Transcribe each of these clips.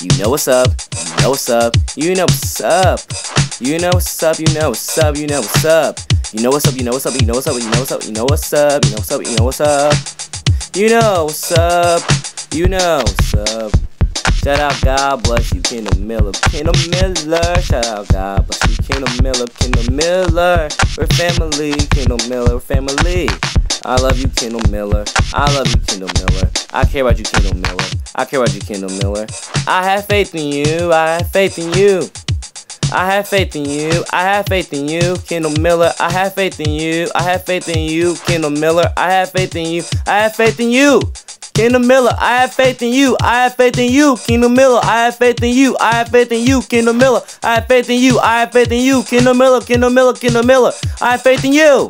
You know what's up, you know what's up, you know what's up. You know what's up, you know what's up, you know what's up. You know what's up, you know what's up, you know what's up, you know what's up, you know what's up, you know what's up, you know what's up. You know what's up, you know what's up. Shout out God bless you, Kendall Miller, Kendall Miller. Shout out God bless you, Kendall Miller, Kendall Miller. We're family, Kendall Miller, family. I love you, Kendall Miller. I love you, Kendall Miller. I care about you, Kendall Miller. I care about you, Kendall Miller. I have faith in you. I have faith in you. I have faith in you. I have faith in you, Kendall Miller. I have faith in you. I have faith in you, Kendall Miller. I have faith in you. I have faith in you. Kendall Miller, I have faith in you. I have faith in you, Kendall Miller. I have faith in you. I have faith in you, Kendall Miller. I have faith in you. I have faith in you, Kendall Miller. Kendall Miller, Kendall Miller. I have faith in you.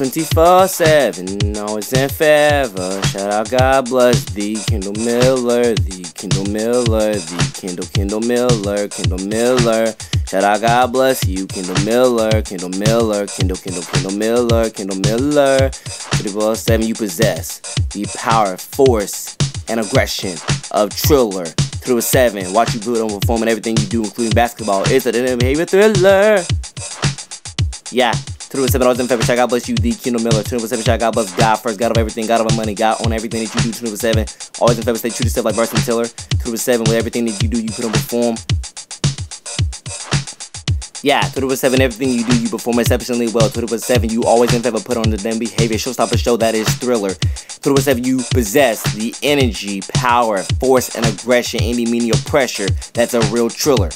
24 7, always and forever. Shout out, God bless thee, Kendall Miller, the Kendall Miller, the Kendall, Kendall Miller, Kendall Miller. Shout out, God bless you, Kendall Miller, Kendall Miller, Kendall, Kendall, Kendall Miller, Kendall Miller. 24 7, you possess the power, force, and aggression of Triller. Through a 7, watch you put on performing everything you do, including basketball. It's a behavior thriller. Yeah. Through seven dollars in February, God bless you, the Kendall Miller. Two seven, God bless God first, God of everything, God of our money, God on everything that you do. Two seven, always in favor, stay true to yourself like Bryson Tiller. Two seven, with everything that you do, you put on perform. Yeah, Twitter seven, everything you do, you perform exceptionally well. Twitter seven, you always in favor, put on the damn behavior. Showstopper show that is thriller. Twitter seven, you possess the energy, power, force, and aggression, any of pressure. That's a real thriller.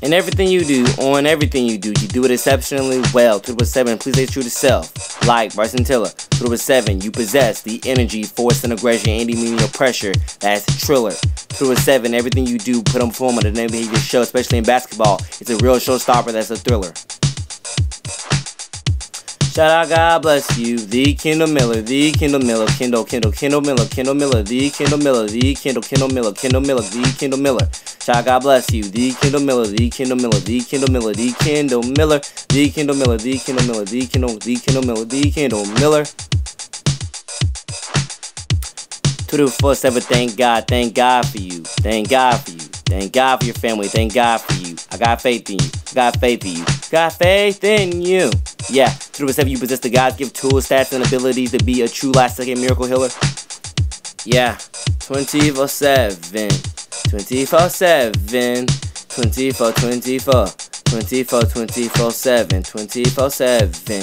In everything you do, on everything you do, you do it exceptionally well. Two seven, please stay true to self. Like Bryson Tiller. Two seven, you possess the energy, force, and aggression, and meaning of pressure. That's Triller. Two seven, everything you do, put on form on the name of your show, especially in basketball. It's a real showstopper that's a thriller. Shout out, God bless you, the Kendall Miller, the Kendall Miller, Kendall, Kendall, Kendall Miller, Kendall Miller, the Kendall Miller, the Kendall, Kendall Miller, Kendall Miller, the Kendall Miller. Shout out, God bless you, the Kendall Miller, the Kendall Miller, the Kendall Miller, the Kendall Miller, the Kendall Miller, the Kendall Miller, the Kendall, the Kendall Miller, the Kendall Miller. 247, thank God, thank God for you, thank God for you, thank God for your family, thank God for you. I got faith in you, I got faith in you, got faith in you. Yeah, through seven, you possess the God's gift tools, stats, and abilities to be a true last second miracle healer. Yeah, 24 7, 24 7, 24 24, 24 24 7, 24 7,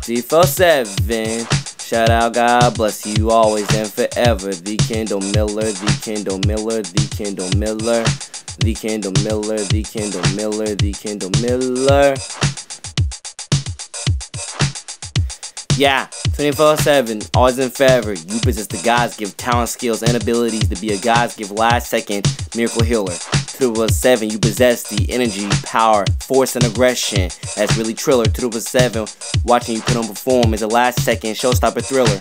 24 7. Shout out, God bless you always and forever. The Kendall Miller, the Kendall Miller, the Kendall Miller, the Kendall Miller, the Kendall Miller, the Kendall Miller. Yeah, 24 7, always in forever. You possess the God's give talent, skills, and abilities to be a God's give last second miracle healer. 7, you possess the energy, power, force, and aggression. That's really Triller. 7, watching you put on perform is a last second showstopper thriller.